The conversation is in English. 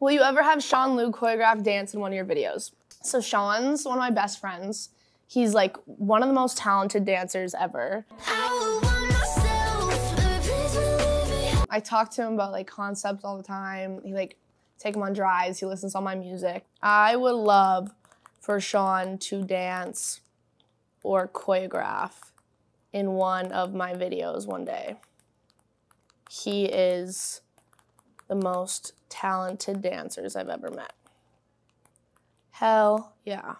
Will you ever have Sean Lew choreograph dance in one of your videos? So Sean's one of my best friends. He's like one of the most talented dancers ever. I talk to him about like concepts all the time. He like take him on drives. He listens to all my music. I would love for Sean to dance or choreograph in one of my videos one day. He is the most talented dancers I've ever met. Hell yeah.